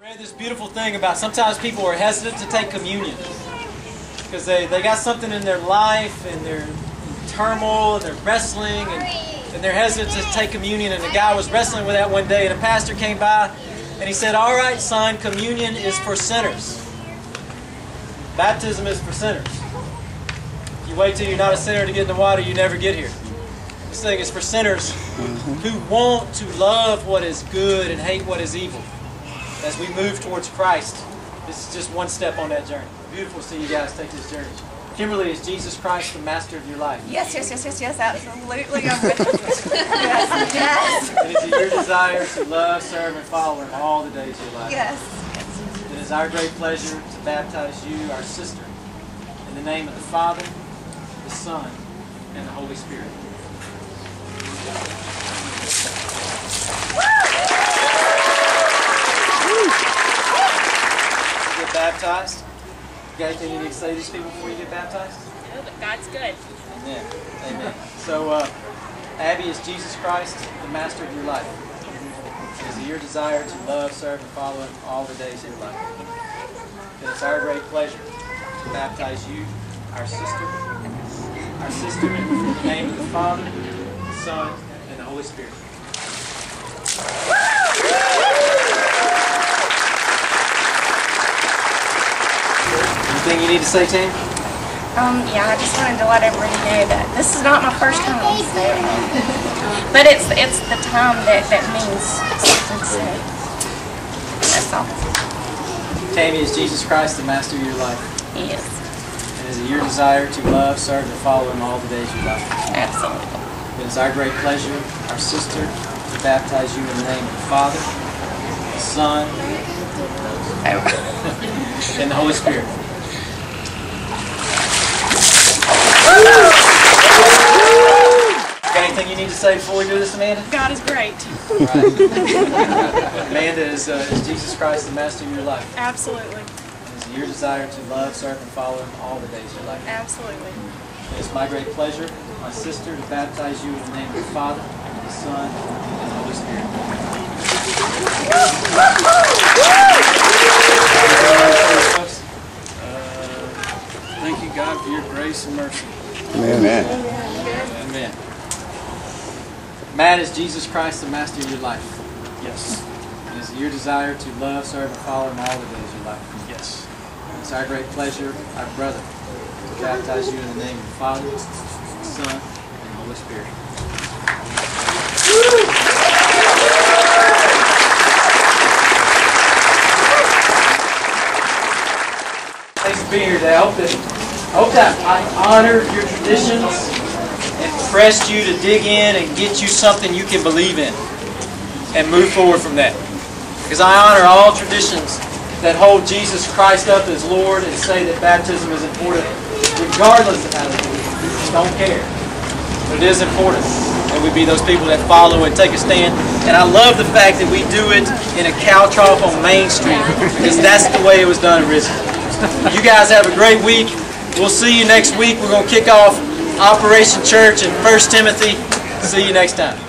Read this beautiful thing about sometimes people are hesitant to take communion because they, they got something in their life and they're in turmoil and they're wrestling and, and they're hesitant to take communion. And the guy was wrestling with that one day and a pastor came by and he said, All right, son, communion is for sinners. Baptism is for sinners. If you wait till you're not a sinner to get in the water, you never get here. This thing is for sinners who want to love what is good and hate what is evil as we move towards Christ. This is just one step on that journey. Beautiful to see you guys take this journey. Kimberly, is Jesus Christ the master of your life? Yes, yes, yes, yes, yes, absolutely. I'm with it. yes, yes, And is it your desire to love, serve, and follow Him all the days of your life? yes. It is our great pleasure to baptize you, our sister, in the name of the Father, the Son, and the Holy Spirit. Get baptized. You got anything you need to say to these people before you get baptized? No, but God's good. Amen. Amen. So, uh, Abby is Jesus Christ, the master of your life. It is your desire to love, serve, and follow Him all the days of your life. It is our great pleasure to baptize you, our sister, our sister in the name of the Father, the Son, and the Holy Spirit. Anything you need to say, Tim? Um, yeah, I just wanted to let everybody know that this is not my first time, but it's it's the time that that means something. So that's all. Tammy is Jesus Christ, the master of your life. Yes, it your desire to love, serve, and follow Him all the days of your life. absolutely. It is our great pleasure, our sister, to baptize you in the name of the Father, the Son, and the Holy Spirit. Got anything you need to say before we do this, Amanda? God is great. Amanda is, uh, is Jesus Christ, the master of your life. Absolutely. It is your desire to love, serve, and follow Him all the days of your life. Absolutely. It is my great pleasure, my sister, to baptize you in the name of the Father, the Son, and the Holy Spirit. Folks, Thank you, God, for your grace and mercy. Amen. Amen. Matt is Jesus Christ, the master of your life. Yes. and It is your desire to love, serve, and follow Him all the days of your life. Yes. It's our great pleasure, our brother, to baptize you in the name of the Father, the Son, and the Holy Spirit. Thanks for being here today. I hope that, I hope that I honored your traditions and pressed you to dig in and get you something you can believe in and move forward from that. Because I honor all traditions that hold Jesus Christ up as Lord and say that baptism is important, regardless of how they do it. Don't care. But it is important that we be those people that follow and take a stand. And I love the fact that we do it in a cow trough on Main Street, because that's the way it was done originally. You guys have a great week. We'll see you next week. We're going to kick off Operation Church and First Timothy. See you next time.